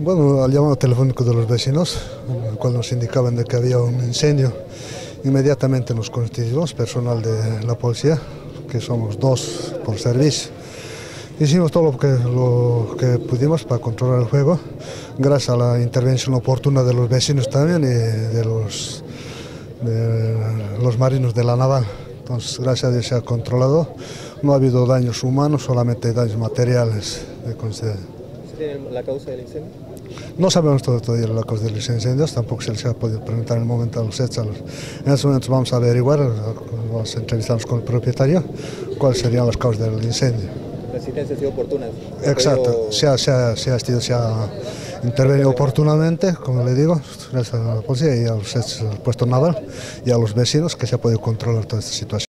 Bueno, al llamado telefónico de los vecinos, en el cual nos indicaban que había un incendio, inmediatamente nos constituimos, personal de la policía, que somos dos por servicio. Hicimos todo lo que, pudimos para controlar el fuego, gracias a la intervención oportuna de los vecinos también y de los, de los marinos de la naval. Entonces, gracias a Dios se ha controlado. No ha habido daños humanos, solamente daños materiales de. Tiene la causa del incendio? No sabemos todavía la causa de los incendios, tampoco se les ha podido preguntar en el momento a los hechos. En estos momentos vamos a averiguar, vamos a entrevistarnos con el propietario, cuáles serían las causas del incendio. Las asistencias han sido oportunas. Exacto, se ha, se ha, se ha, se ha intervenido oportunamente, como le digo, gracias a la policía y a los hechos del puesto naval y a los vecinos que se ha podido controlar toda esta situación.